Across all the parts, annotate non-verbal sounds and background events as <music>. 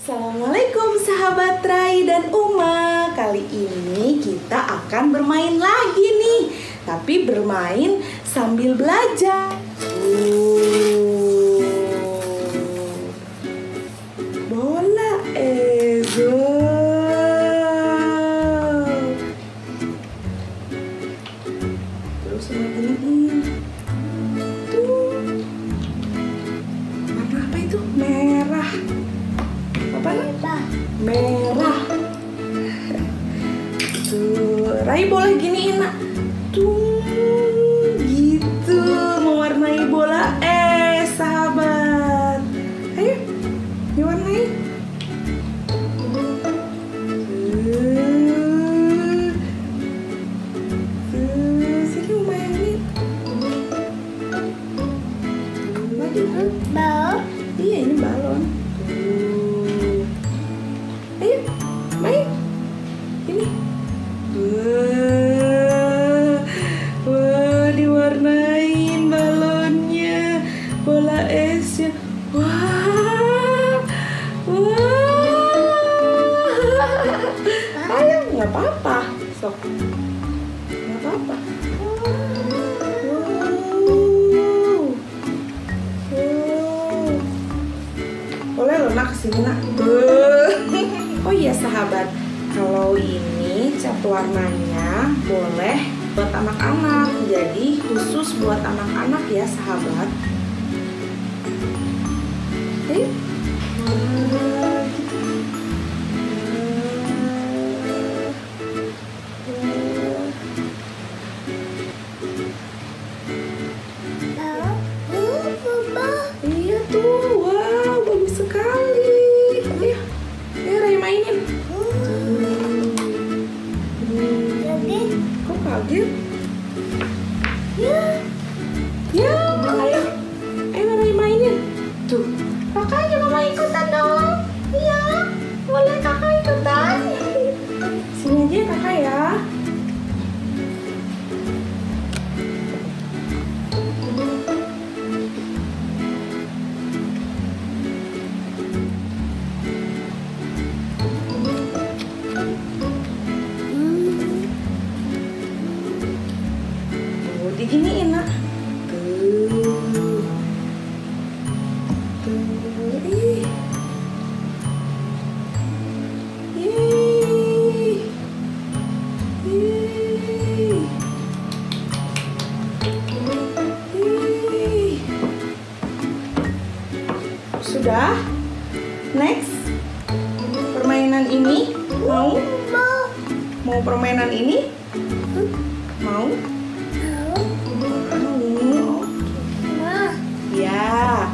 Assalamualaikum sahabat Rai dan Uma. Kali ini kita akan bermain lagi nih. Tapi bermain sambil belajar. Uh. Boleh Tuh, Rai boleh giniin nak. Tuh, Lo nak. Oh iya sahabat, kalau ini cat warnanya boleh buat anak-anak. Jadi khusus buat anak-anak ya sahabat. Mau permainan ini? Mau? Mau. Ya.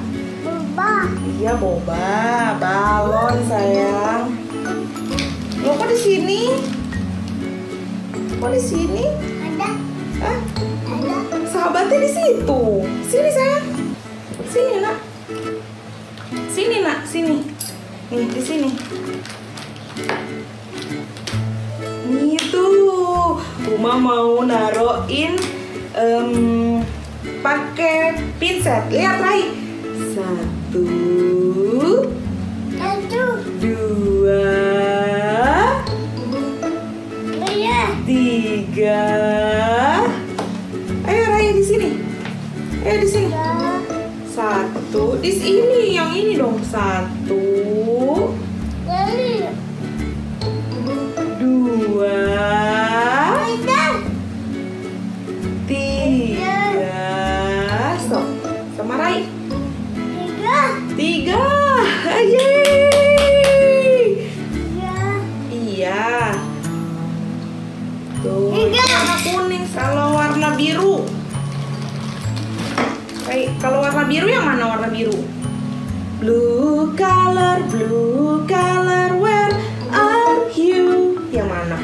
Iya boba, balon sayang. Lo kok di sini? Kok di sini? Ah, sahabatnya di situ. Sini sayang. Sini nak. Sini nak, sini. Nih di sini. Uma mau naruhin em, pakai pinset. Lihat Rai. Satu, dua, tiga. Ayo Raya di sini. Ayo di sini. Satu di sini, yang ini dong. Satu, Tuh. Warna kuning. Kalau warna biru. Kayak kalau warna biru yang mana warna biru? Blue color, blue color, where are you? Yang mana?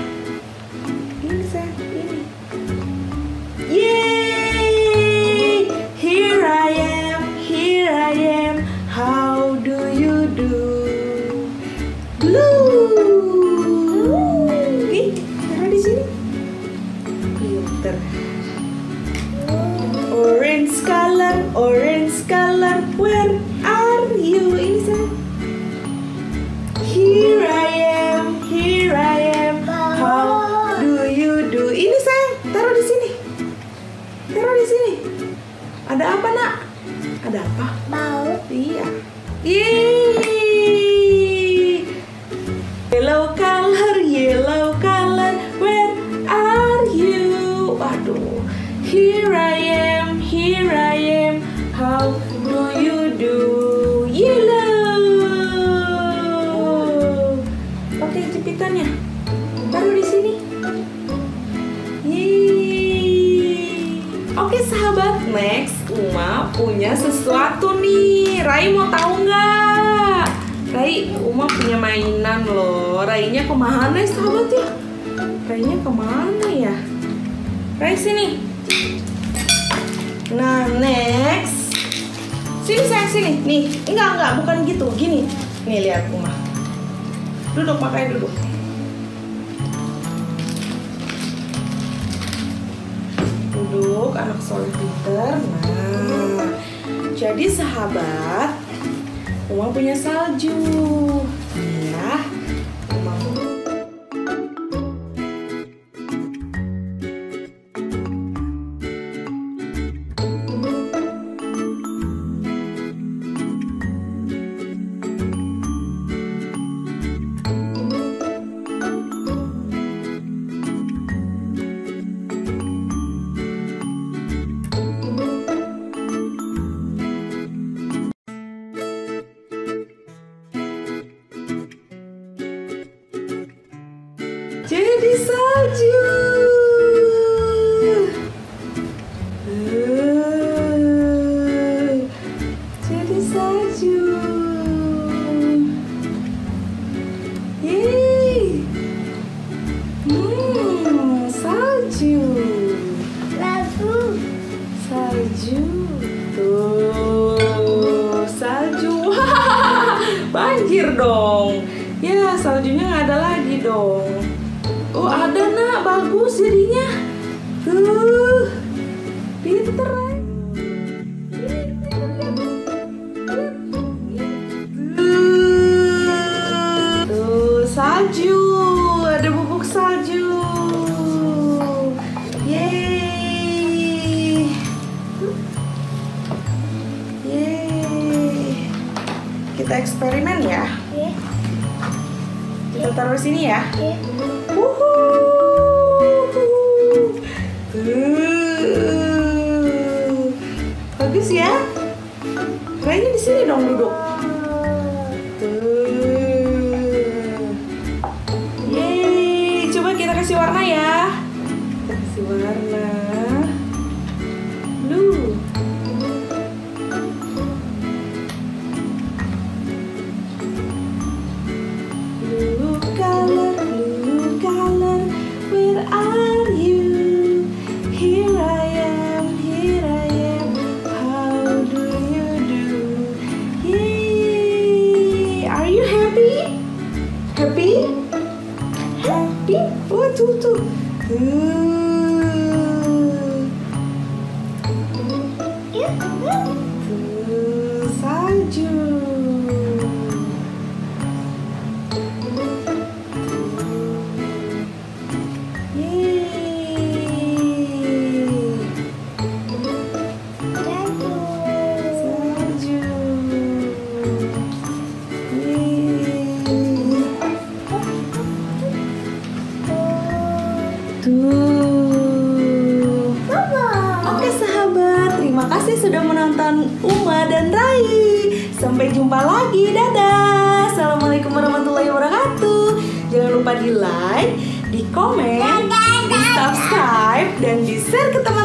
Next Uma punya sesuatu nih. Rai mau tahu nggak? Rai, Uma punya mainan loh. Rainya ke mana ya sahabat ya? Rainya ke mana ya? Rai sini. Nah next, sini sayang sini. Nih, enggak enggak bukan gitu. Gini. Nih lihat Uma. Duduk makanya duduk. Anak soleh pinter nah jadi sahabat Uma punya salju. Ya Uma jadi Salju. Tuh Salju. <laughs> Banjir dong. Ya saljunya nggak ada lagi dong. Oh ada nak. Bagus jadinya. Tuh. Pinter. Tuh salju eksperimen ya Oke. Kita taruh sini ya. Wuhu. Tuh. Bagus ya. Raynya di sini dong duduk. Tuh. Oke sahabat, terima kasih sudah menonton Uma dan Rai. Sampai jumpa lagi, dadah. Assalamualaikum warahmatullahi wabarakatuh. Jangan lupa di like, di komen, di subscribe, dan di share ke teman